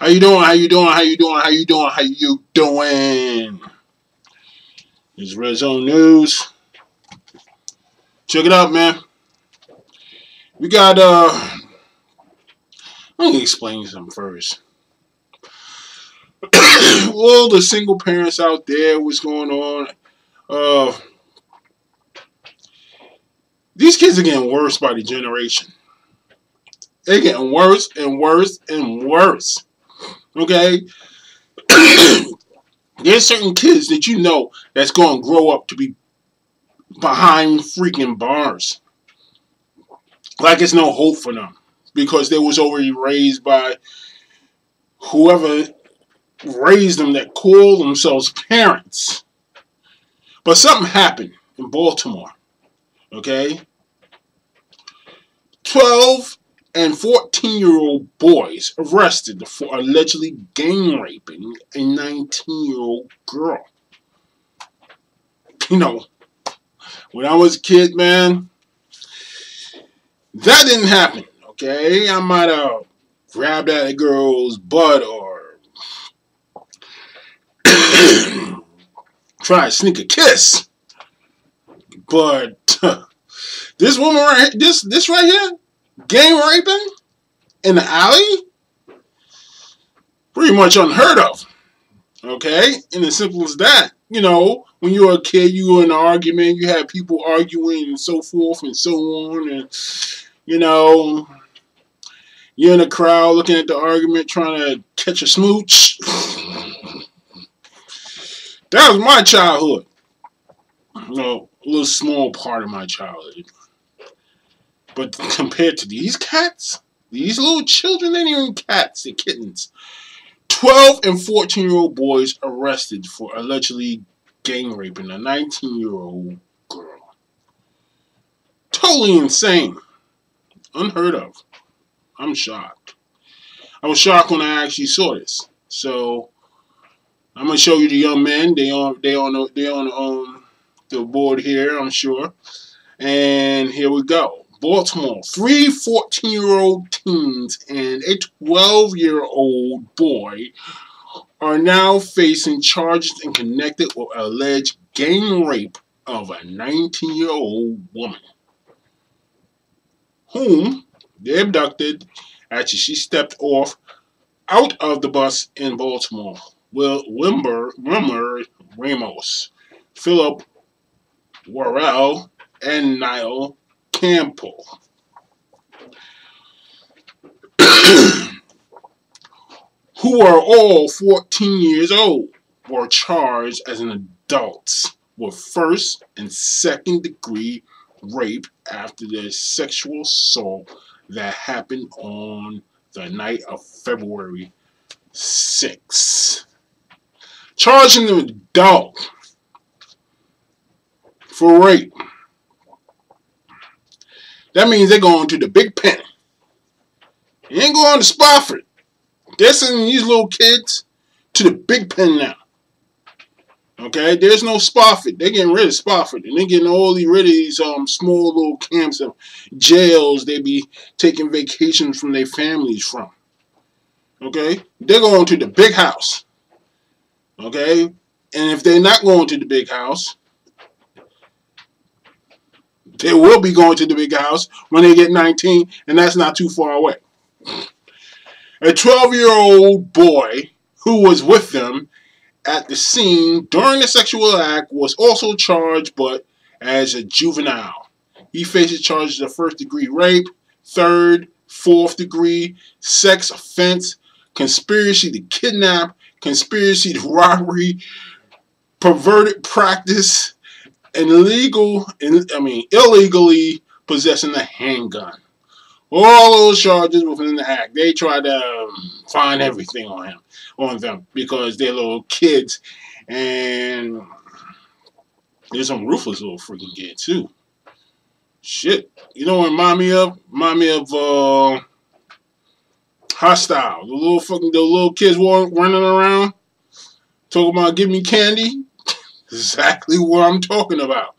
How you doing? How you doing? How you doing? How you doing? How you doing? It's Red Zone News. Check it out, man. We got uh let me explain something first. All the single parents out there, what's going on? Uh these kids are getting worse by the generation. They're getting worse and worse and worse. Okay? There's certain kids that you know that's going to grow up to be behind freaking bars. Like it's no hope for them because they was already raised by whoever raised them that call themselves parents. But something happened in Baltimore. Okay? 12 and 14 year old boys arrested for allegedly gang raping a 19 year old girl. You know, when I was a kid, man, that didn't happen. Okay, I might have grabbed at a girl's butt or try to sneak a kiss, but this woman right, this this right here, gang raping in the alley, pretty much unheard of. Okay, and as simple as that. You know, when you were a kid, you were in an argument, you had people arguing and so forth and so on, and you know, you're in a crowd looking at the argument, trying to catch a smooch. that was my childhood. You know, a little small part of my childhood. But compared to these cats, these little children, ain't even cats, they're kittens. 12 and 14 year old boys arrested for allegedly gang raping a 19 year old girl. Totally insane. Unheard of. I'm shocked. I was shocked when I actually saw this. So I'm gonna show you the young men. They on they on they on um, the board here, I'm sure. And here we go. Baltimore, three 14 year old teens and a 12 year old boy are now facing charges and connected with alleged gang rape of a 19 year old woman, whom they abducted after she stepped off out of the bus in Baltimore. Will Wimber, Wimmer Ramos, Philip Worrell, and Nile Campbell. who are all 14 years old, were charged as an adults with first and second degree rape after their sexual assault that happened on the night of February 6. Charging an adult for rape. That means they're going to the big pen. You ain't going to Spofford. They're sending these little kids to the big pen now. Okay, there's no Spofford. They're getting rid of Spofford, and they're getting all these rid of these um small little camps of jails they be taking vacations from their families from. Okay, they're going to the big house. Okay, and if they're not going to the big house, they will be going to the big house when they get 19, and that's not too far away. A 12 year old boy who was with them at the scene during the sexual act was also charged, but as a juvenile. He faces charges of first degree rape, third, fourth degree, sex offense, conspiracy to kidnap, conspiracy to robbery, perverted practice, illegal, I mean, illegally possessing a handgun all those charges within the act. They try to um, find everything on him, on them, because they're little kids, and there's some ruthless little freaking kid too. Shit, you know what remind me of? Remind me of uh, Hostel. The little fucking the little kids running around talking about give me candy. Exactly what I'm talking about.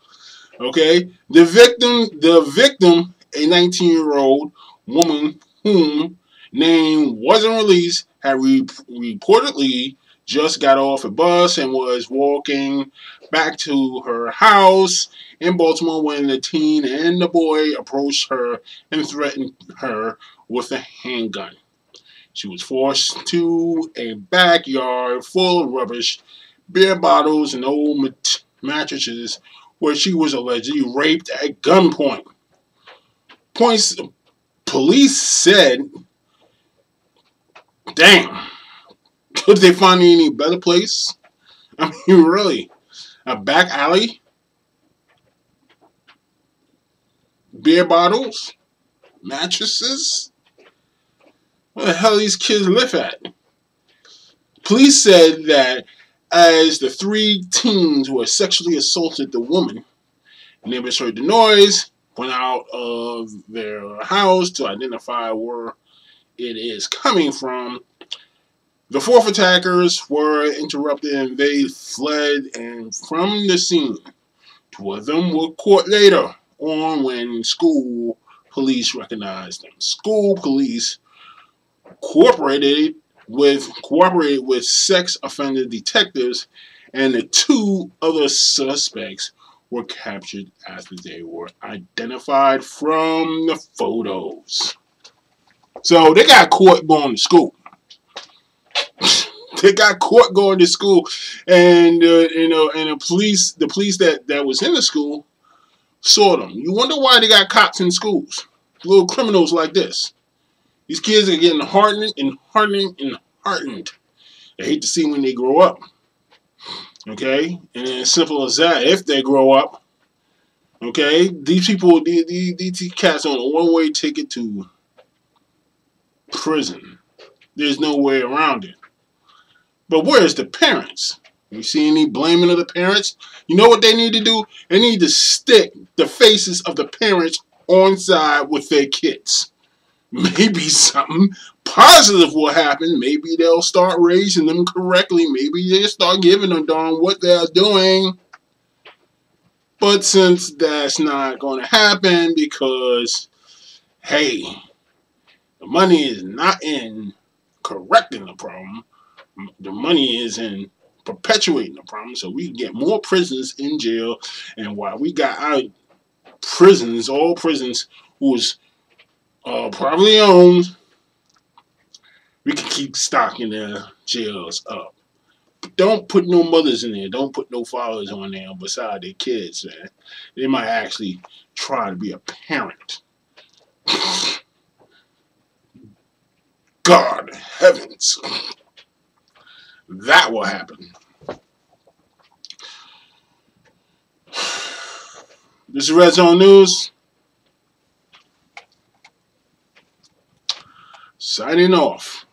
Okay, the victim, the victim, a 19 year old woman whom name wasn't released had re- reportedly just got off a bus and was walking back to her house in Baltimore when the teen and the boy approached her and threatened her with a handgun. She was forced to a backyard full of rubbish, beer bottles, and old mat- mattresses where she was allegedly raped at gunpoint. Points police said, damn, could they find any better place? I mean, really, a back alley, beer bottles, mattresses. Where the hell these kids live at? Police said that as the three teens who had sexually assaulted the woman, neighbors heard the noise, went out of their house to identify where it is coming from. The fourth attackers were interrupted and they fled and from the scene. Two of them were caught later on when school police recognized them. School police cooperated with cooperated with sex offender detectives and the two other suspects were captured after they were identified from the photos. So they got caught going to school. they got caught going to school, and uh, you know, and the police, the police that that was in the school, saw them. You wonder why they got cops in schools? Little criminals like this. These kids are getting hardened and hardened and hardened. They hate to see when they grow up. Okay? And as simple as that, if they grow up, okay, these people, these, these, cats on a one way ticket to prison. There's no way around it. But where's the parents? You see any blaming of the parents? You know what they need to do? They need to stick the faces of the parents on side with their kids maybe something positive will happen. Maybe they'll start raising them correctly. Maybe they start giving a darn what they're doing. But since that's not going to happen because, hey, the money is not in correcting the problem, the money is in perpetuating the problem so we can get more prisoners in jail. And while we got our prisons, all prisons, who's uh, probably owned, we can keep stocking their jails up. But don't put no mothers in there. Don't put no fathers on there beside their kids, man. They might actually try to be a parent. God heavens. That will happen. This is Red Zone News. Signing off.